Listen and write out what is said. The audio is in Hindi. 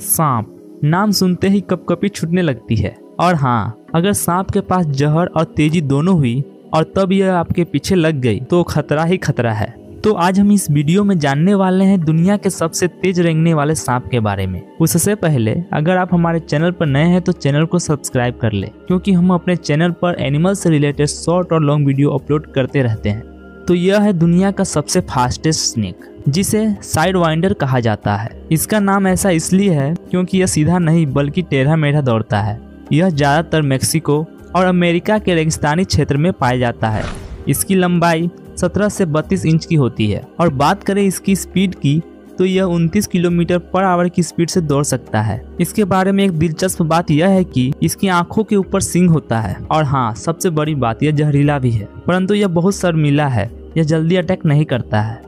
सांप। नाम सुनते ही कपकपी छूटने लगती है। और हाँ अगर सांप के पास जहर और तेज़ी दोनों हुई, और तब यह आपके पीछे लग गई तो खतरा ही खतरा है। तो आज हम इस वीडियो में जानने वाले हैं दुनिया के सबसे तेज रेंगने वाले सांप के बारे में। उससे पहले, अगर आप हमारे चैनल पर नए हैं तो चैनल को सब्सक्राइब कर ले, क्योंकि हम अपने चैनल पर एनिमल से रिलेटेड शॉर्ट और लॉन्ग वीडियो अपलोड करते रहते हैं। तो यह है दुनिया का सबसे फास्टेस्ट स्नेक। जिसे साइड वाइंडर कहा जाता है। इसका नाम ऐसा इसलिए है क्योंकि यह सीधा नहीं, बल्कि टेढ़ा मेढ़ा दौड़ता है। यह ज़्यादातर मेक्सिको और अमेरिका के रेगिस्तानी क्षेत्र में पाया जाता है। इसकी लंबाई 17 से 32 इंच की होती है। और बात करें इसकी स्पीड की तो यह 29 किलोमीटर पर आवर की स्पीड से दौड़ सकता है। इसके बारे में एक दिलचस्प बात यह है कि इसकी आँखों के ऊपर सिंग होता है। और हाँ सबसे बड़ी बात यह जहरीला भी है। परंतु यह बहुत शर्मिला है। यह जल्दी अटैक नहीं करता है।